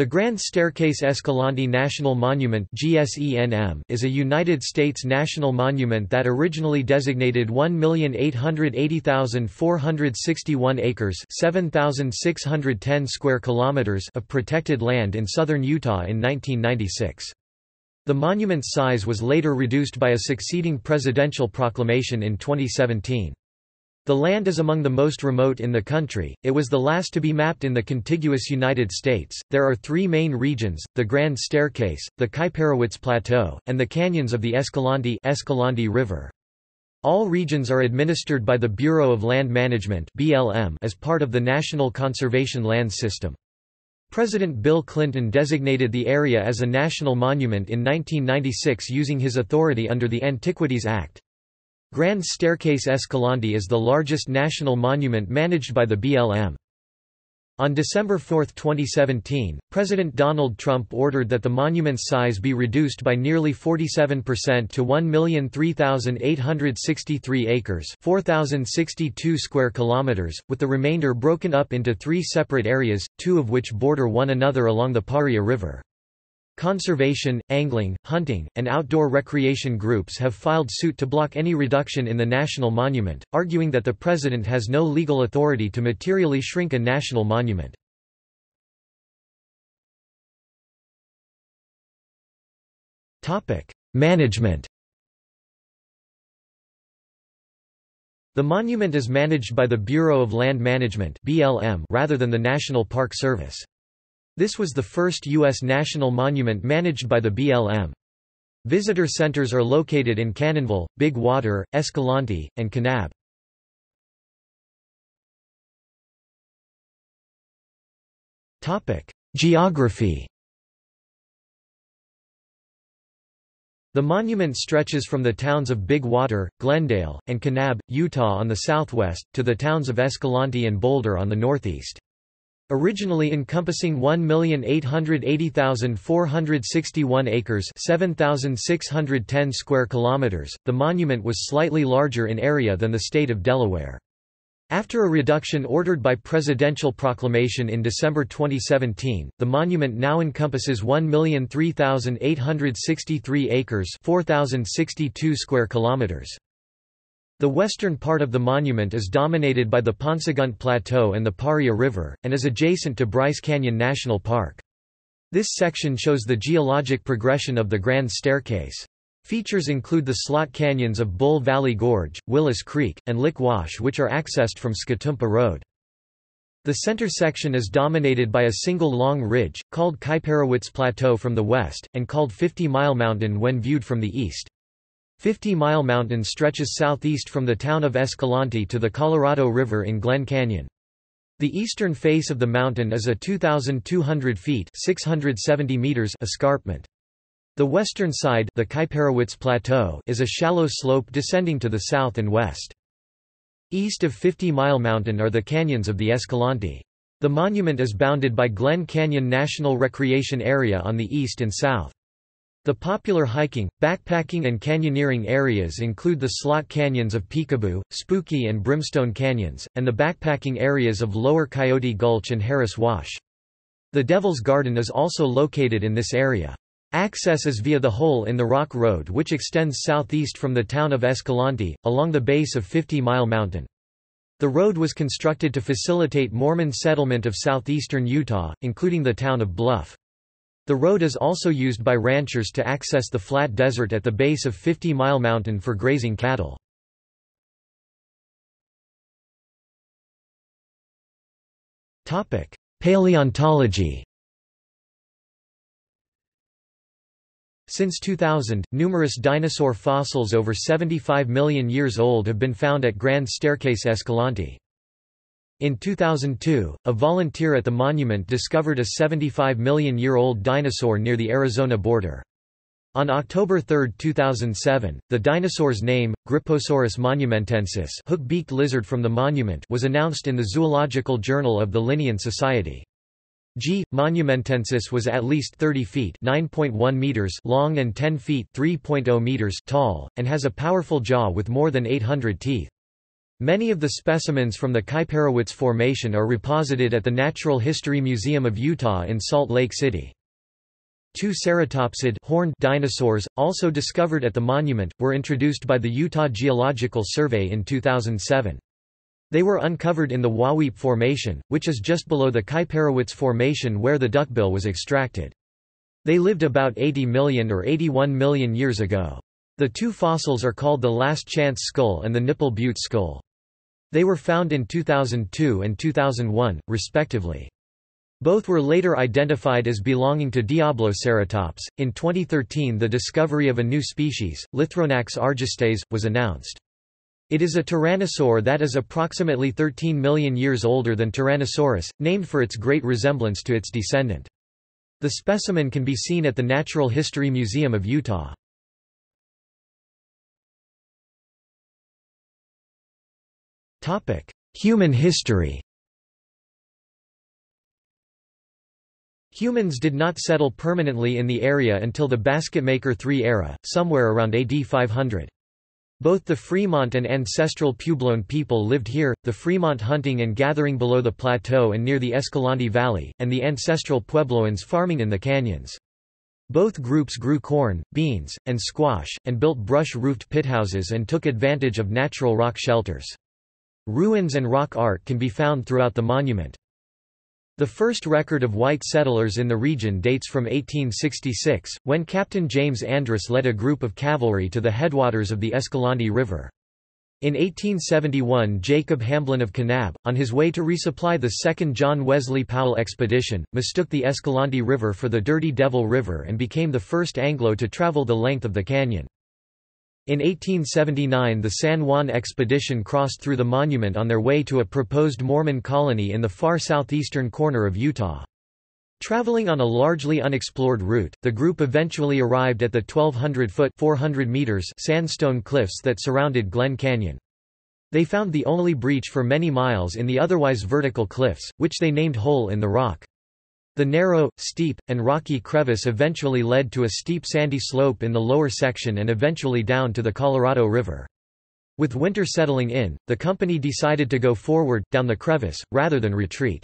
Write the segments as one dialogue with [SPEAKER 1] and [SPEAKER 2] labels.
[SPEAKER 1] The Grand Staircase Escalante National Monument is a United States national monument that originally designated 1,880,461 acres 7,610 square kilometers of protected land in southern Utah in 1996. The monument's size was later reduced by a succeeding presidential proclamation in 2017. The land is among the most remote in the country, it was the last to be mapped in the contiguous United States. There are three main regions, the Grand Staircase, the Kaiparowits Plateau, and the canyons of the Escalante, Escalante River. All regions are administered by the Bureau of Land Management BLM as part of the National Conservation Land System. President Bill Clinton designated the area as a national monument in 1996 using his authority under the Antiquities Act. Grand Staircase Escalante is the largest national monument managed by the BLM. On December 4, 2017, President Donald Trump ordered that the monument's size be reduced by nearly 47% to 1,003,863 acres 4,062 square kilometers, with the remainder broken up into three separate areas, two of which border one another along the Paria River. Conservation, angling, hunting, and outdoor recreation groups have filed suit to block any reduction in the national monument, arguing that the president has no legal authority to materially shrink a national monument. Management The monument is managed by the Bureau of Land Management rather than the National Park Service. This was the first U.S. national monument managed by the BLM. Visitor centers are located in Cannonville, Big Water, Escalante, and Kanab. Geography The monument stretches from the towns of Big Water, Glendale, and Kanab, Utah on the southwest, to the towns of Escalante and Boulder on the northeast. Originally encompassing 1,880,461 acres 7,610 square kilometers, the monument was slightly larger in area than the state of Delaware. After a reduction ordered by presidential proclamation in December 2017, the monument now encompasses 1,003,863 acres 4,062 square kilometers. The western part of the monument is dominated by the Paunsaugunt Plateau and the Paria River, and is adjacent to Bryce Canyon National Park. This section shows the geologic progression of the Grand Staircase. Features include the slot canyons of Bull Valley Gorge, Willis Creek, and Lick Wash which are accessed from Skutumpah Road. The center section is dominated by a single long ridge, called Kaiparowits Plateau from the west, and called 50 Mile Mountain when viewed from the east. Fifty Mile Mountain stretches southeast from the town of Escalante to the Colorado River in Glen Canyon. The eastern face of the mountain is a 2,200 feet 670 meters escarpment. The western side the Kaiparowits Plateau is a shallow slope descending to the south and west. East of Fifty Mile Mountain are the canyons of the Escalante. The monument is bounded by Glen Canyon National Recreation Area on the east and south. The popular hiking, backpacking and canyoneering areas include the slot canyons of Peekaboo, Spooky and Brimstone Canyons, and the backpacking areas of Lower Coyote Gulch and Harris Wash. The Devil's Garden is also located in this area. Access is via the Hole in the Rock Road which extends southeast from the town of Escalante, along the base of Fifty Mile Mountain. The road was constructed to facilitate Mormon settlement of southeastern Utah, including the town of Bluff. The road is also used by ranchers to access the flat desert at the base of Fifty Mile Mountain for grazing cattle. Paleontology Since 2000, numerous dinosaur fossils over 75 million years old have been found at Grand Staircase Escalante. In 2002, a volunteer at the monument discovered a 75 million-year-old dinosaur near the Arizona border. On October 3, 2007, the dinosaur's name, Gryposaurus monumentensis hook-beaked lizard from the monument was announced in the Zoological Journal of the Linnean Society. G. monumentensis was at least 30 feet (9.1 meters) long and 10 feet (3.0 meters) tall, and has a powerful jaw with more than 800 teeth. Many of the specimens from the Kaiparowits Formation are reposited at the Natural History Museum of Utah in Salt Lake City. Two ceratopsid horned dinosaurs, also discovered at the monument, were introduced by the Utah Geological Survey in 2007. They were uncovered in the Wahweap Formation, which is just below the Kaiparowits Formation where the duckbill was extracted. They lived about 80 million or 81 million years ago. The two fossils are called the Last Chance skull and the Nipple Butte skull. They were found in 2002 and 2001, respectively. Both were later identified as belonging to Diabloceratops. In 2013, the discovery of a new species, Lythronax argestes, was announced. It is a tyrannosaur that is approximately 13 million years older than Tyrannosaurus, named for its great resemblance to its descendant. The specimen can be seen at the Natural History Museum of Utah. Human history Humans did not settle permanently in the area until the Basketmaker III era, somewhere around AD 500. Both the Fremont and ancestral Puebloan people lived here, the Fremont hunting and gathering below the plateau and near the Escalante Valley, and the ancestral Puebloans farming in the canyons. Both groups grew corn, beans, and squash, and built brush-roofed pithouses and took advantage of natural rock shelters. Ruins and rock art can be found throughout the monument. The first record of white settlers in the region dates from 1866, when Captain James Andrus led a group of cavalry to the headwaters of the Escalante River. In 1871 Jacob Hamblin of Kanab, on his way to resupply the second John Wesley Powell expedition, mistook the Escalante River for the Dirty Devil River and became the first Anglo to travel the length of the canyon. In 1879 the San Juan expedition crossed through the monument on their way to a proposed Mormon colony in the far southeastern corner of Utah. Traveling on a largely unexplored route, the group eventually arrived at the 1,200-foot 400 meters sandstone cliffs that surrounded Glen Canyon. They found the only breach for many miles in the otherwise vertical cliffs, which they named Hole in the Rock. The narrow, steep, and rocky crevice eventually led to a steep sandy slope in the lower section and eventually down to the Colorado River. With winter settling in, the company decided to go forward, down the crevice, rather than retreat.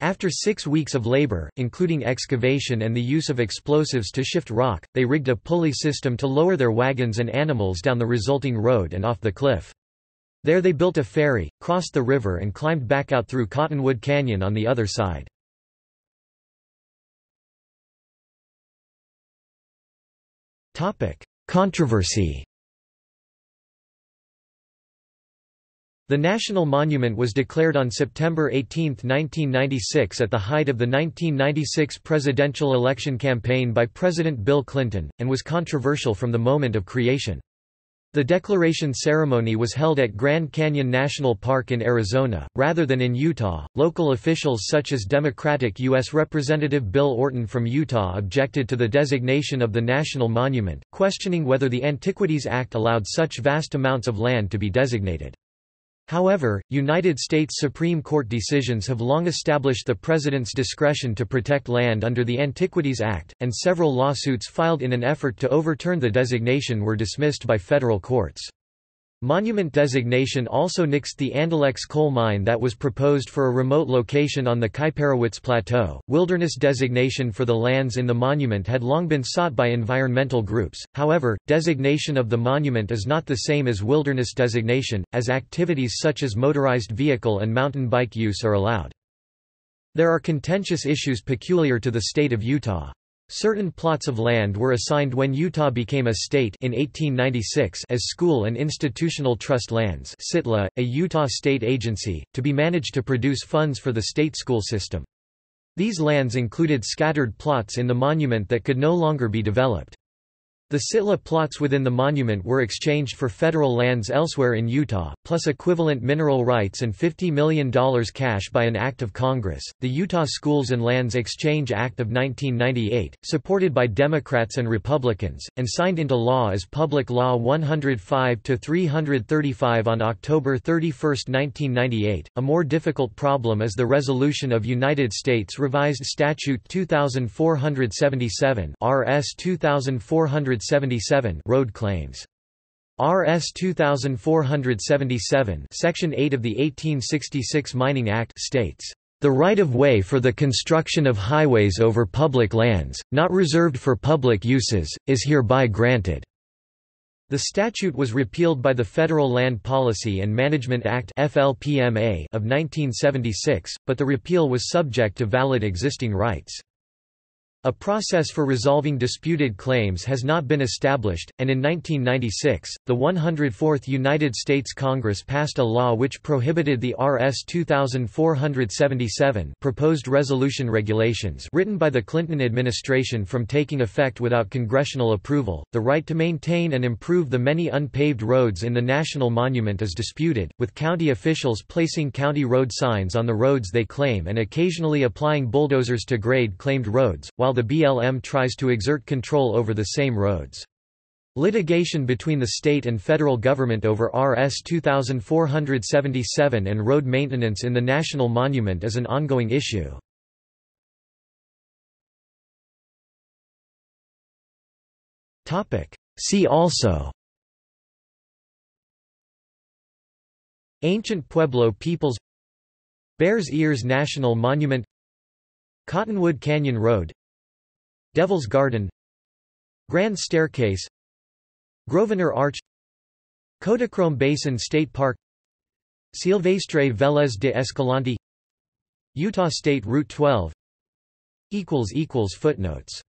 [SPEAKER 1] After six weeks of labor, including excavation and the use of explosives to shift rock, they rigged a pulley system to lower their wagons and animals down the resulting road and off the cliff. There they built a ferry, crossed the river and climbed back out through Cottonwood Canyon on the other side. Controversy The National Monument was declared on September 18, 1996 at the height of the 1996 presidential election campaign by President Bill Clinton, and was controversial from the moment of creation. The declaration ceremony was held at Grand Canyon National Park in Arizona, rather than in Utah. Local officials such as Democratic U.S. Representative Bill Orton from Utah objected to the designation of the national monument, questioning whether the Antiquities Act allowed such vast amounts of land to be designated. However, United States Supreme Court decisions have long established the President's discretion to protect land under the Antiquities Act, and several lawsuits filed in an effort to overturn the designation were dismissed by federal courts. Monument designation also nixed the Andalex coal mine that was proposed for a remote location on the Kaiparowits Plateau. Wilderness designation for the lands in the monument had long been sought by environmental groups, however, designation of the monument is not the same as wilderness designation, as activities such as motorized vehicle and mountain bike use are allowed. There are contentious issues peculiar to the state of Utah. Certain plots of land were assigned when Utah became a state in 1896 as school and institutional trust lands SITLA, a Utah state agency, to be managed to produce funds for the state school system. These lands included scattered plots in the monument that could no longer be developed. The Sitla plots within the monument were exchanged for federal lands elsewhere in Utah, plus equivalent mineral rights and $50 million cash by an act of Congress. The Utah Schools and Lands Exchange Act of 1998, supported by Democrats and Republicans, and signed into law as Public Law 105 335 on October 31, 1998. A more difficult problem is the resolution of United States Revised Statute 2477 RS 2477 road claims. RS 2477 Section 8 of the 1866 Mining Act states, "...the right-of-way for the construction of highways over public lands, not reserved for public uses, is hereby granted." The statute was repealed by the Federal Land Policy and Management Act of 1976, but the repeal was subject to valid existing rights. A process for resolving disputed claims has not been established, and in 1996, the 104th United States Congress passed a law which prohibited the RS 2477 proposed resolution regulations written by the Clinton administration from taking effect without congressional approval. The right to maintain and improve the many unpaved roads in the national monument is disputed, with county officials placing county road signs on the roads they claim and occasionally applying bulldozers to grade claimed roads, while the BLM tries to exert control over the same roads. Litigation between the state and federal government over RS 2477 and road maintenance in the National Monument is an ongoing issue. See also Ancient Pueblo peoples Bears Ears National Monument Cottonwood Canyon Road Devil's Garden Grand Staircase Grosvenor Arch Kodachrome Basin State Park Silvestre Vélez de Escalante Utah State Route 12 Footnotes